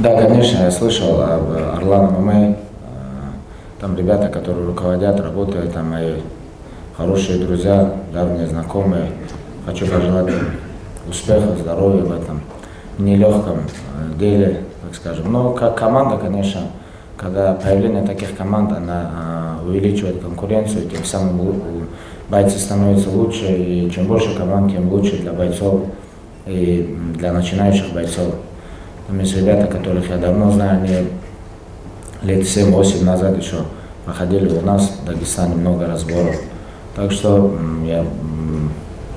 Да, конечно, я слышал об Орлан ММА. Там ребята, которые руководят, работают, там мои хорошие друзья, давние знакомые. Хочу пожелать им успехов, здоровья в этом нелегком э, деле, так скажем. Но как команда, конечно, когда появление таких команд, она э, увеличивает конкуренцию, тем самым бойцы становятся лучше, и чем больше команд, тем лучше для бойцов и для начинающих бойцов. Там есть ребята, которых я давно знаю, они лет 7-8 назад еще проходили у нас в Дагестане много разборов. Так что я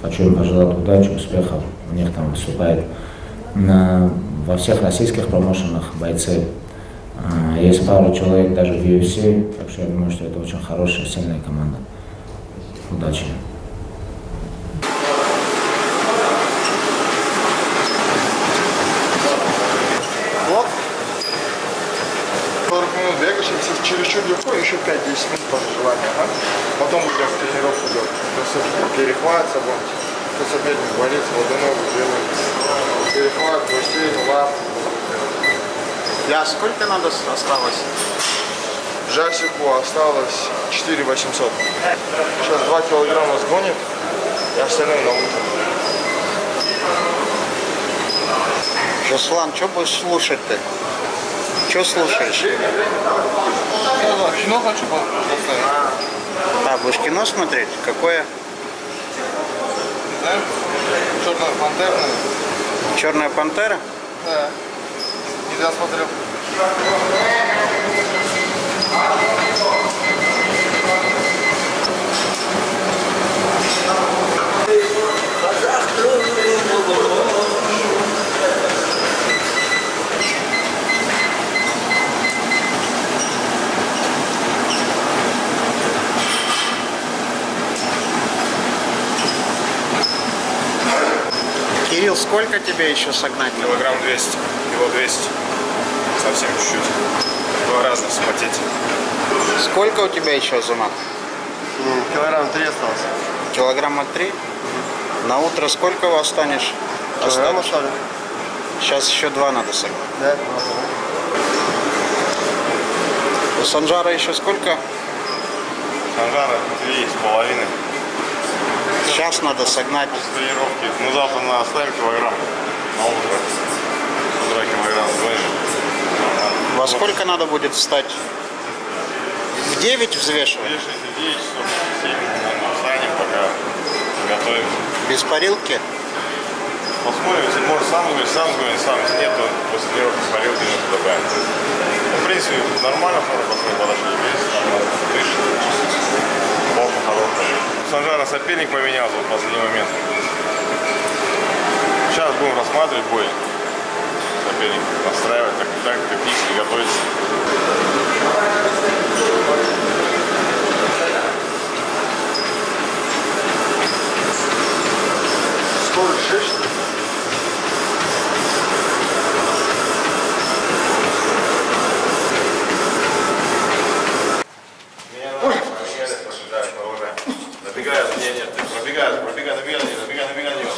хочу им пожелать удачи, успехов. У них там выступает на, во всех российских промоушенах бойцы. А, Есть пару человек даже в UFC, так что я думаю, что это очень хорошая, сильная команда. Удачи. Бегаешь, если чересчур легко, еще 5-10 минут по желанию. Ага. Потом уже в тренировку идет. То есть перехват собой. То есть соперник болит, воду ногу делает. Перехват, быстрее, лап. Я сколько надо осталось? Жасику осталось 4 800. Сейчас 2 килограмма сгонит, и остальное на утро. Руслан, что будешь слушать Что слушаешь? Кино хочу поставить. А, будешь кино смотреть? Какое? Не знаю, черная пантерная. Черная пантера? Да. Не досмотрел. Кирилл, сколько тебе еще согнать? Килограмм 200, кило 200. Совсем чуть-чуть. Два раза вспотеть. Сколько у тебя еще зума? Килограмм 3 осталось. Килограмма три? На утро сколько вас останешь? Килограмм осталось. Сейчас еще два надо согнать. Да. У Санжара еще сколько? Санжара три с половиной. Сейчас надо согнать. С тренировки. Ну завтра на оставим килограмм. На утро. С утра килограмм сгоним. Во сколько надо будет встать? В 9 взвешивать? Вешайте 9 часов, 7, наверное, встанем, пока готовимся. Без парилки? Посмотрим, если может сам сгонить, сам сгонит, сам, если нет, то после тренировки парилки немножко добавим. Ну, в принципе, нормально форма подошли, вес нормально, дышит. Форма хорошая. Санжара соперник поменялся в последний момент. Сейчас будем рассматривать бой. Соперник настраивать, так, так технически готовиться. Скорость 6. Набегай, нет, нет, ты пробегай, пробегай, набегай, на него, набегай, набегай на него.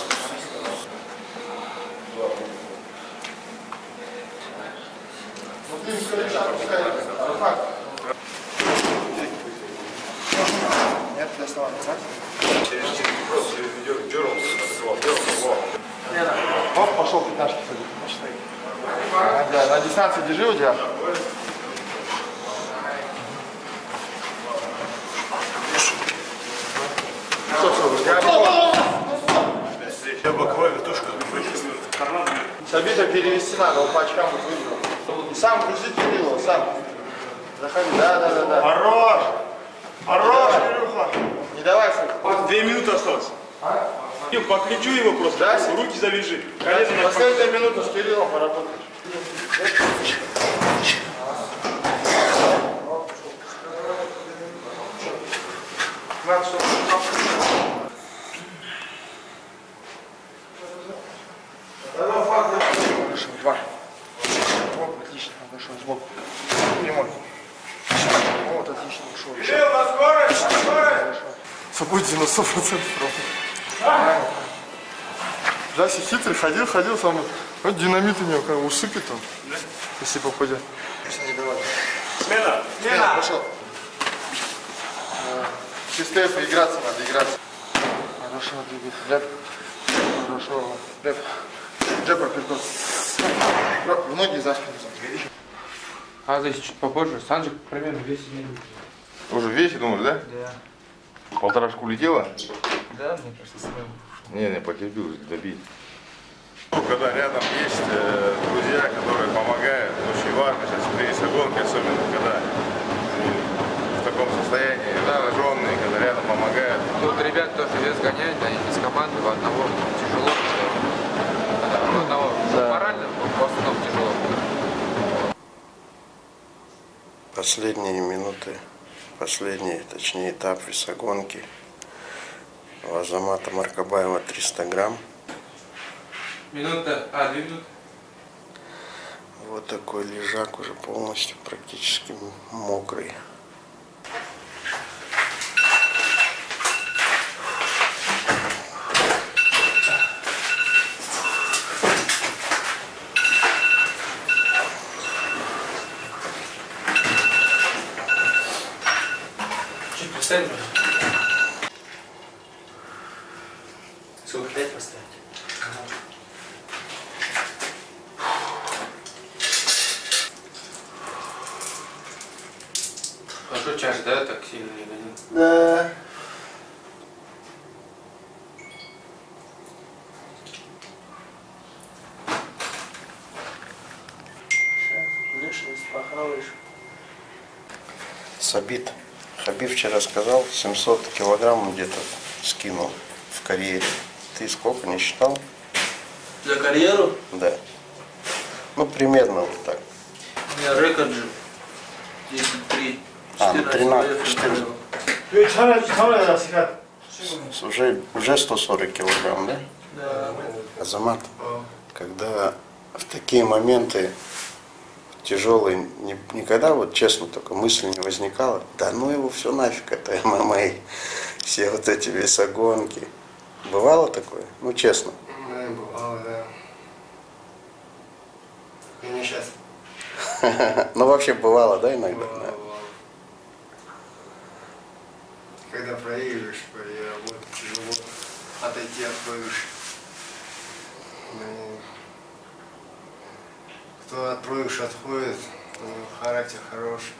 Нет, для основания. Через просто дернул, дернул, дернул. Оп, пошел пятнашки садить. Ага, Да, на дистанции держи у тебя. Я боковой вертушка. Сабита перевести надо, он по очкам будет выиграл. Сам грузи Кирилла, сам. Заходи, да, да, да, да. Хорош! Хорош, Кирюха! Не давай, Сань. Две минуты осталось. Кирилл, подключу его просто. Да? Руки завяжи. Последнюю минуту с Кириллом поработаешь. На скорость, на скорость! Забудьте на сто процентов просто. Джаси хитрый, ходил, ходил, сам вот динамит у него как бы усыпет он. Если попадет. Не давай. Смена! Смена, пошел. А, Систеф, играться надо, играться. Хорошо, двигай. Ляп. Хорошо. Ляп. Джебра, переход. В ноги за спину. А здесь чуть попозже. Санджик примерно весит минут. Уже весит, думаешь, да? Да. Полторашку улетела? Да, мне кажется, своим. Не, не, потерпел, добить. Когда рядом есть э, друзья, которые помогают, очень важно сейчас при гонке, особенно когда в таком состоянии, зараженные, когда рядом помогают. Тут ребят тоже вес гоняют, они без команды, в одного тяжело. Да, в одного морально, в основном тяжело. Последние минуты, последний, точнее, этап весогонки. У Азамата Маркабаева 300 грамм. Минута, а, две минуты. Вот такой лежак уже полностью практически мокрый. Чуть поставить. Сколько, пять поставить? А что чаш, да, так сильно не гонил? Да. Сабит. Хабиб вчера сказал, 700 килограмм где-то скинул в карьере. Ты сколько не считал? За карьеру? Да. Ну, примерно вот так. У меня рекорд же. 10-3. А, ну, 13, 14. Уже, уже 140 килограмм, да? Да. Азамат, когда в такие моменты тяжелые, не- никогда вот честно только мысль не возникала, да ну его все нафиг, это ММА, все вот эти весогонки. Бывало такое? Ну честно. Да, бывало, да. И не сейчас. Ну вообще бывало, да, иногда? Да. Когда проигрываешь, работать тяжело отойти от проигрыша. Кто от проигрыша отходит, характер хороший.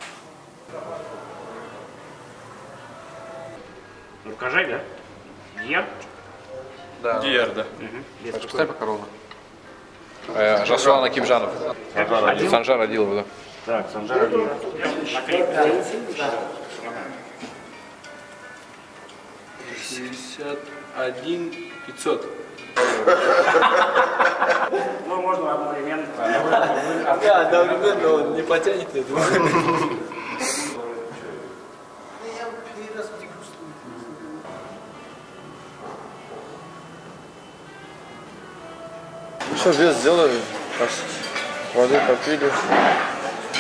Ну, Кажай, да? Дьяр? Да. Дьяр, да. Поставь пока ровно. Э, Жасуан Акимжанов. Санжар Адилов, да. Так, Санжар один. Наклейка. 61 500. Ну, можно одновременно. Да, одновременно он не потянет, я думаю. Все, вес сделали, раз воды попили,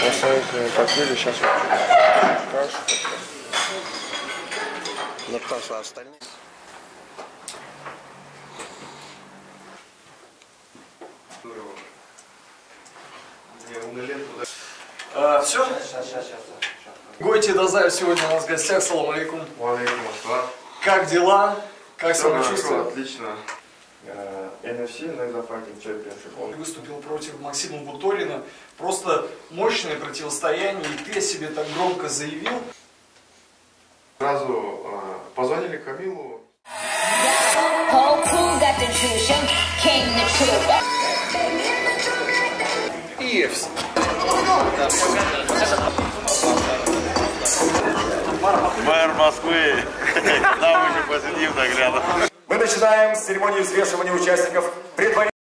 восстановительно попили, сейчас вот кашу. Наташа, а остальные? все? Гойти Дазаев сегодня у нас в гостях. Салам алейкум. Ассалам. Как дела? Как хорошо, самочувствие? отлично. Э, NFC, Nexa Fighting Championship. Он Выступил против Максима Буторина. Просто мощное противостояние. И ты о себе так громко заявил. Сразу э, позвонили Камилу. И все. Мэр Москвы, мы уже так рядом. Мы начинаем с церемонии взвешивания участников предварительного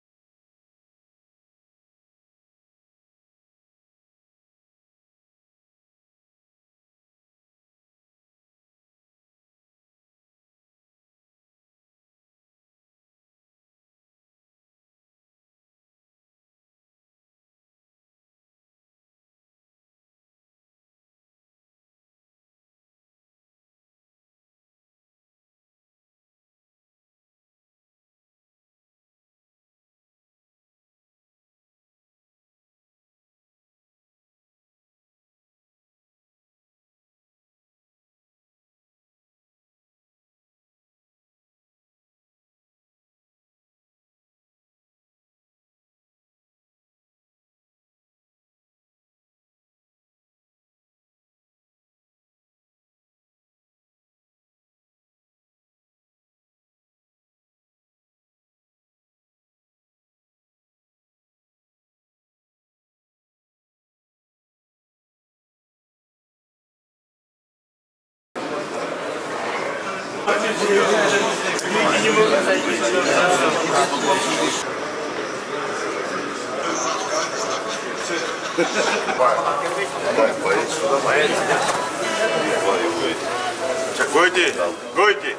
Гойте, гойте.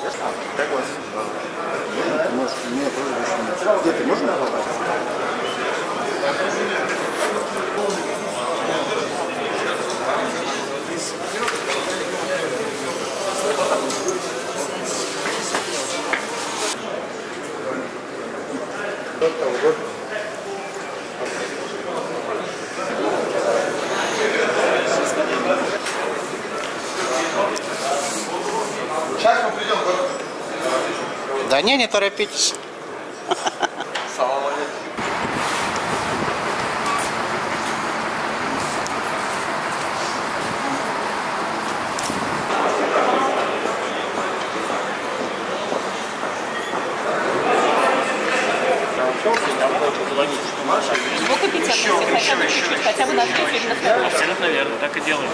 Сейчас не, не торопитесь. Звукопечатности хотя бы чуть-чуть, хотя бы на третий или на второй. Абсолютно верно, так и делаем.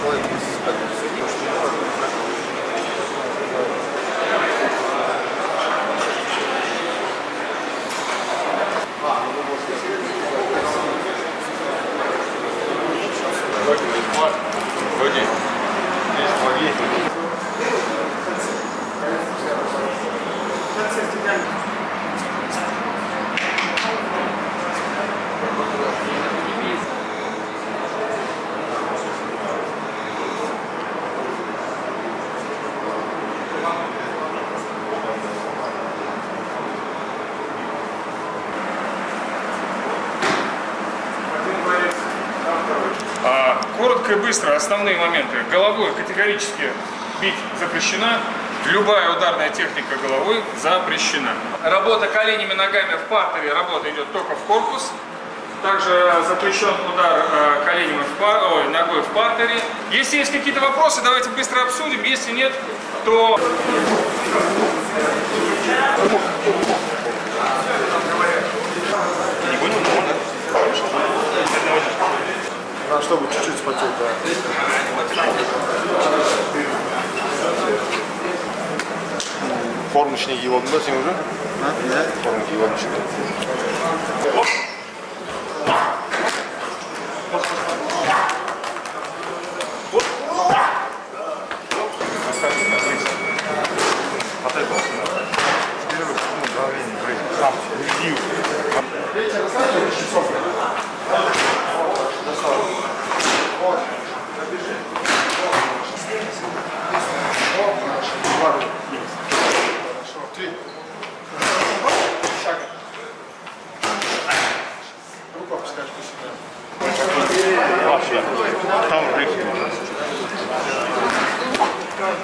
Гойте. Здесь магнит. А, Коротко и быстро основные моменты. Головой категорически бить запрещена. Любая ударная техника головой запрещена. Работа коленями, ногами в партере, работа идет только в корпус. Также запрещен удар э, коленями в пар... Ой, ногой в партере. Если есть какие-то вопросы, давайте быстро обсудим. Если нет, то... Не понял, нормально? Надо, чтобы чуть-чуть спотеть, да. Формочный его носим уже? Формочный его Вообще.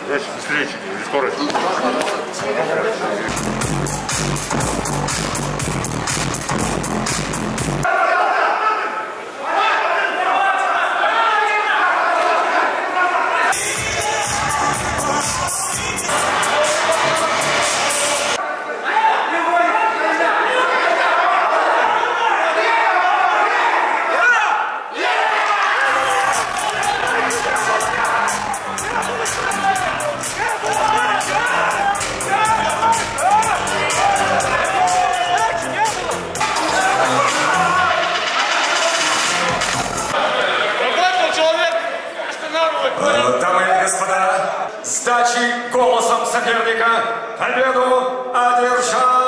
Дальше, быстрее, скорость. Э, господа, сдачи голосом соперника победу одержал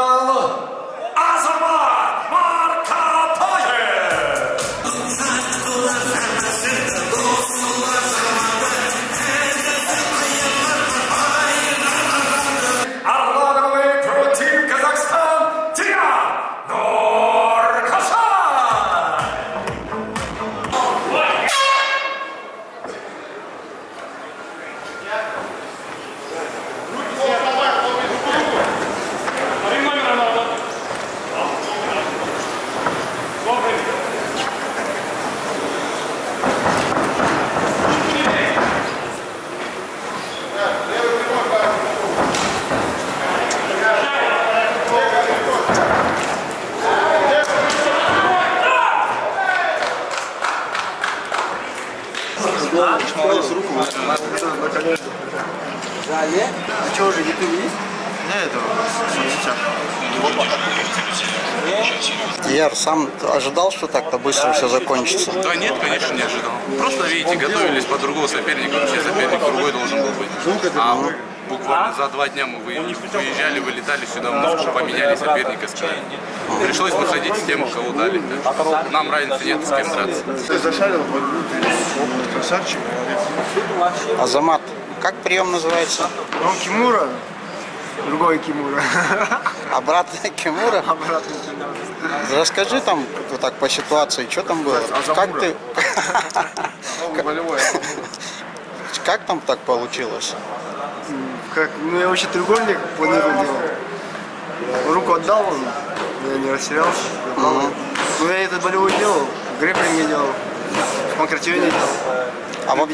ожидал, что так-то быстро все закончится? Да нет, конечно, не ожидал. Просто, видите, готовились под другого соперника. Вообще соперник другой должен был быть. А мы буквально за два дня мы вы- выезжали, вылетали сюда, в Москву, поменяли соперника, сказали. Пришлось выходить с тем, кого дали. Нам разницы нет, с кем драться. Ты зашарил, вот, красавчик. Азамат, как прием называется? Ну, Кимура. Другой Кимура. Обратно Кимура? Обратно Расскажи там вот так по ситуации, что там было? Как ты... Как там так получилось? Как? Ну, я вообще треугольник планирую делать. Руку отдал он, я не растерялся. Ну, я этот болевой делал, грэпплинг делал, панкратионе делал. А вот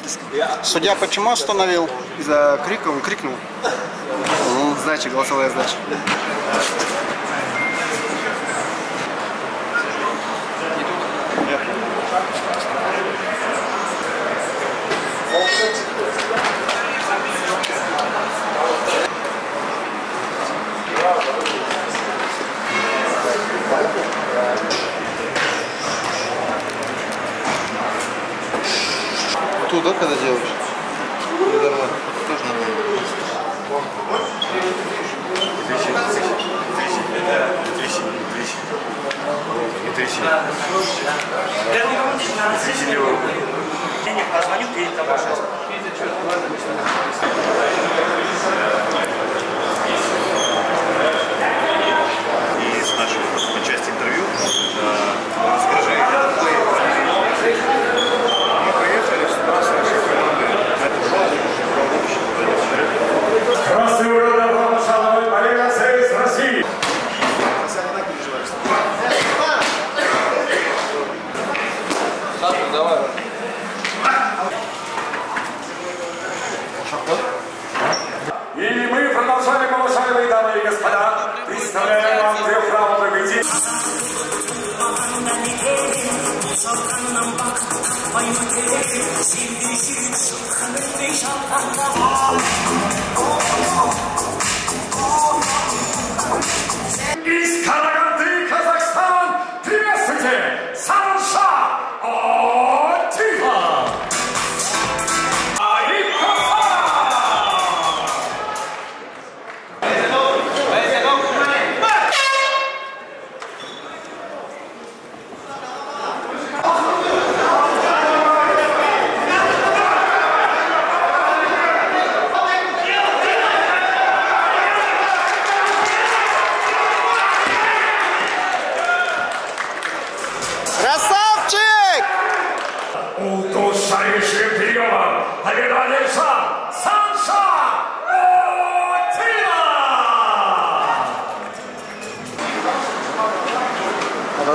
судья почему остановил? Из-за крика он крикнул. Сдача, голосовая сдача.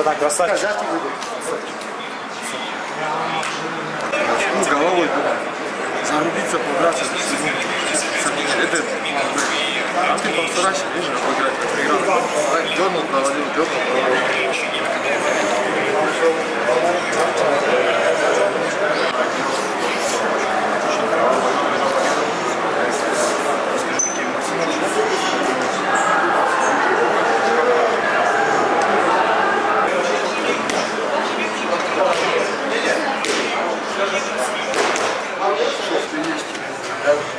Так, красавчик. Ну, головой зарубиться, подраться. Это... А ты постарайся, видишь, обыграть, как проиграл. Так, дернул, провалил, дернул, провалил. Thank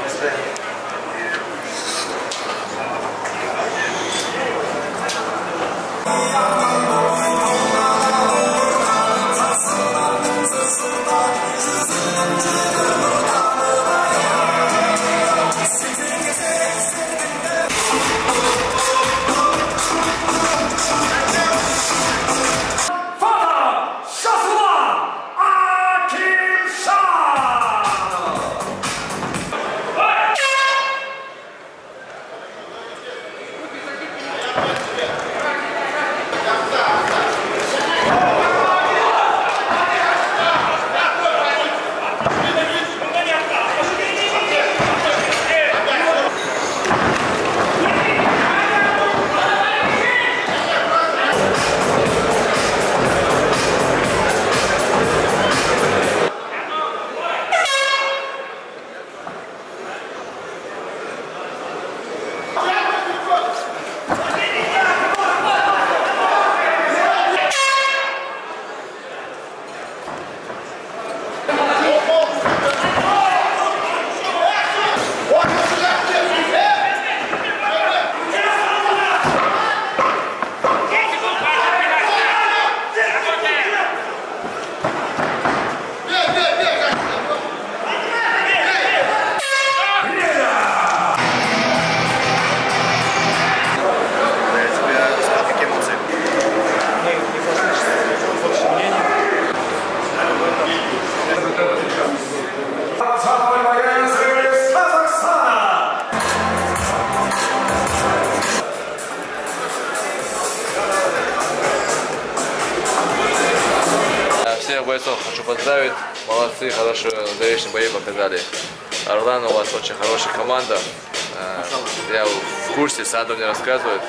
Санду мне рассказывает,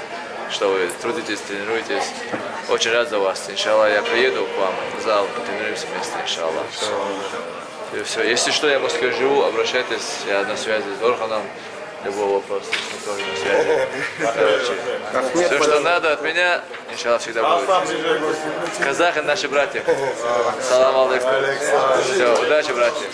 что вы трудитесь, тренируетесь. Очень рад за вас. Иншаллах, я приеду к вам в зал, потренируемся вместе, иншаллах. И все. Если что, я в Москве живу, обращайтесь, я на связи с Орханом. Любой вопрос, мы тоже на связи. Короче, все, что надо от меня, иншаллах, всегда будет. Казахи наши братья. Салам алейкум. Все, удачи, братья.